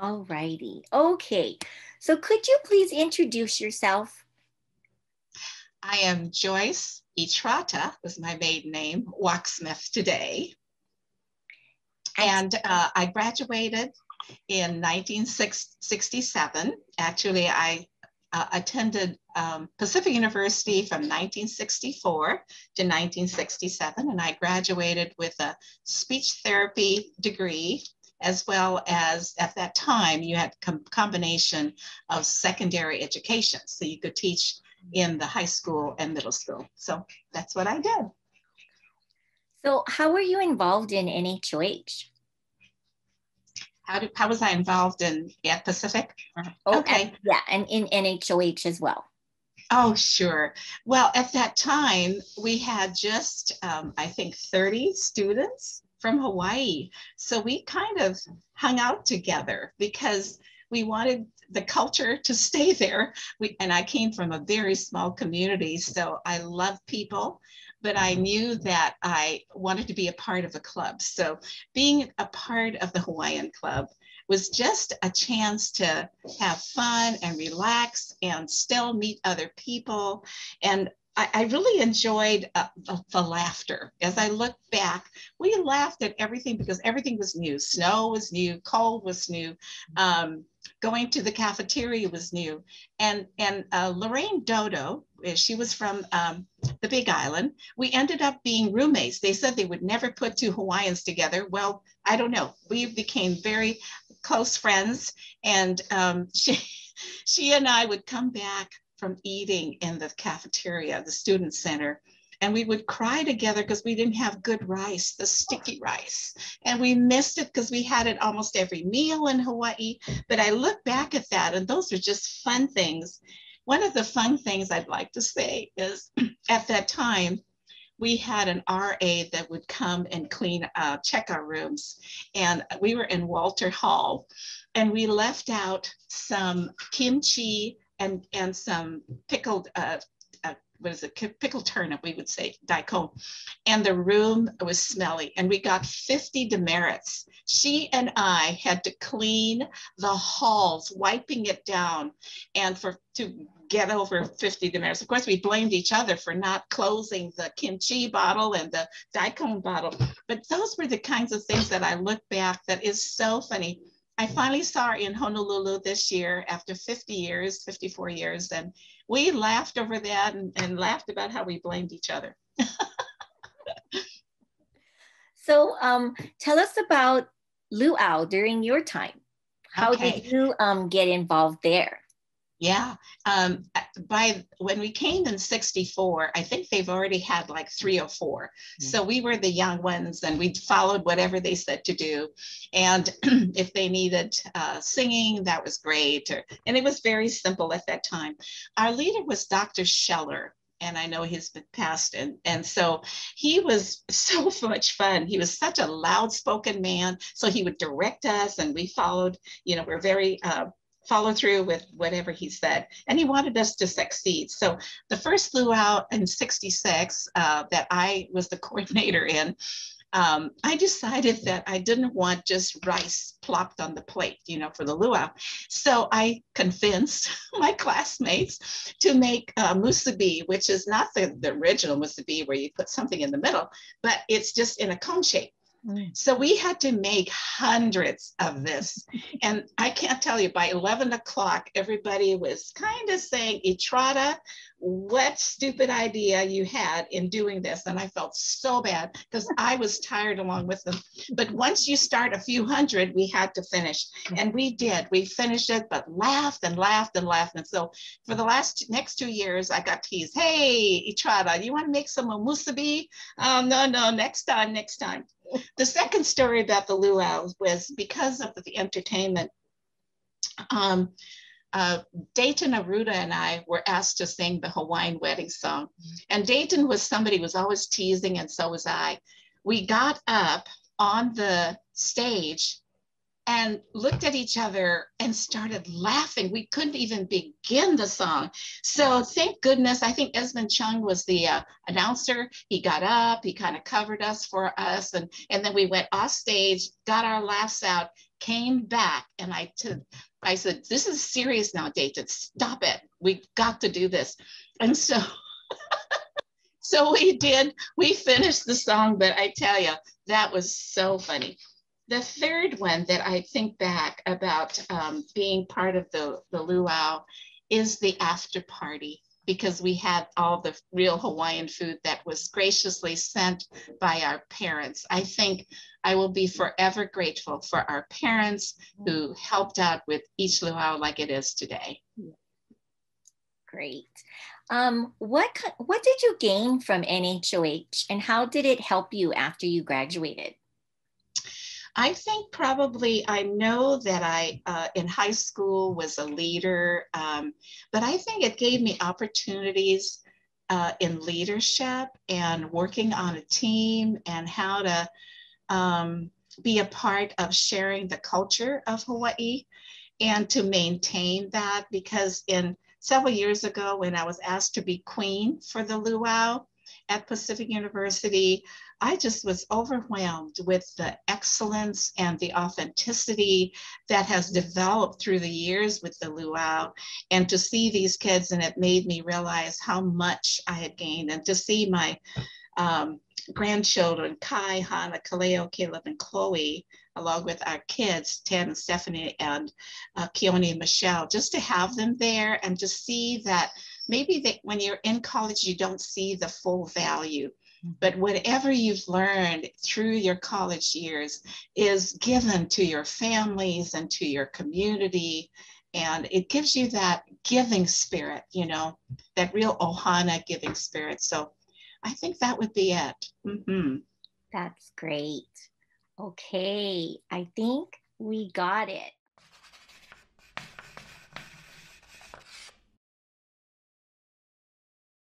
All righty. Okay. So could you please introduce yourself? I am Joyce Etrata, was my maiden name, Wachsmuth today. And uh, I graduated in 1967. Actually, I uh, attended um, Pacific University from 1964 to 1967, and I graduated with a speech therapy degree as well as at that time you had com combination of secondary education. So you could teach in the high school and middle school. So that's what I did. So how were you involved in NHOH? How, did, how was I involved in at Pacific? Oh, okay. And, yeah, and in NHOH as well. Oh, sure. Well, at that time, we had just, um, I think, 30 students from Hawaii. So we kind of hung out together because we wanted the culture to stay there. We, and I came from a very small community, so I love people but I mm-hmm. knew that I wanted to be a part of a club. So being a part of the Hawaiian Club was just a chance to have fun and relax and still meet other people. And I, I really enjoyed uh, the laughter. As I look back, we laughed at everything because everything was new. Snow was new, cold was new. Um, going to the cafeteria was new. And, and uh, Lorraine Dodo, eh, she was from um, the Big Island. We ended up being roommates. They said they would never put two Hawaiians together. Well, I don't know. We became very close friends. And um, she, she and I would come back from eating in the cafeteria, the student center, and we would cry together because we didn't have good rice, the sticky rice. And we missed it because we had it almost every meal in Hawaii. But I look back at that, and those are just fun things. One of the fun things I'd like to say is at that time, we had an RA that would come and clean, uh, check our rooms. And we were in Walter Hall, and we left out some kimchi and, and some pickled uh, what is it, pickled turnip, we would say, daikon. And the room was smelly and we got 50 demerits. She and I had to clean the halls, wiping it down and for to get over 50 demerits. Of course, we blamed each other for not closing the kimchi bottle and the daikon bottle. But those were the kinds of things that I look back that is so funny. I finally saw her in Honolulu this year after 50 years, 54 years, and we laughed over that and, and laughed about how we blamed each other. so um, tell us about Luau during your time. How okay. did you um, get involved there? Yeah. Um, by when we came in 64, I think they've already had like three or 4 mm-hmm. So we were the young ones and we followed whatever they said to do. And if they needed uh, singing, that was great. Or, and it was very simple at that time. Our leader was Dr. Scheller and I know he's been passed. And, and so he was so much fun. He was such a loud spoken man. So he would direct us and we followed, you know, we're very uh, follow through with whatever he said. And he wanted us to succeed. So the first luau in 66 uh, that I was the coordinator in, um, I decided that I didn't want just rice plopped on the plate, you know, for the luau. So I convinced my classmates to make uh, musubi, which is not the, the original musubi where you put something in the middle, but it's just in a cone shape. Mm. So we had to make hundreds of this. And I can't tell you, by 11 o'clock, everybody was kind of saying, Etrata, what stupid idea you had in doing this. And I felt so bad because I was tired along with them. But once you start a few hundred, we had to finish. And we did. We finished it, but laughed and laughed and laughed. And so for the last next two years, I got teased. Hey, Etrata, you want to make some musubi? Oh, no, no, next time, next time. The second story about the luau was because of the entertainment. Um, uh, Dayton Aruda and I were asked to sing the Hawaiian wedding song. And Dayton was somebody who was always teasing, and so was I. We got up on the stage and looked at each other and started laughing. We couldn't even begin the song. So thank goodness, I think Esmond Chung was the uh, announcer. He got up, he kind of covered us for us, and, and then we went off stage, got our laughs out, came back and I, I said, this is serious now, David, stop it. We've got to do this. And so, so we did, we finished the song, but I tell you, that was so funny. The third one that I think back about um, being part of the, the luau is the after party because we had all the real Hawaiian food that was graciously sent by our parents. I think I will be forever grateful for our parents who helped out with each luau like it is today. Great. Um, what, what did you gain from NHOH and how did it help you after you graduated? I think probably I know that I uh, in high school was a leader, um, but I think it gave me opportunities uh, in leadership and working on a team and how to um, be a part of sharing the culture of Hawaii and to maintain that because in several years ago when I was asked to be queen for the luau at Pacific University, I just was overwhelmed with the excellence and the authenticity that has developed through the years with the luau. And to see these kids, and it made me realize how much I had gained. And to see my um, grandchildren, Kai, Hannah, Kaleo, Caleb, and Chloe, along with our kids, Tan and Stephanie, and uh, Keone and Michelle, just to have them there and to see that maybe they, when you're in college, you don't see the full value but whatever you've learned through your college years is given to your families and to your community. And it gives you that giving spirit, you know, that real ohana giving spirit. So I think that would be it. Mm-hmm. That's great. Okay, I think we got it.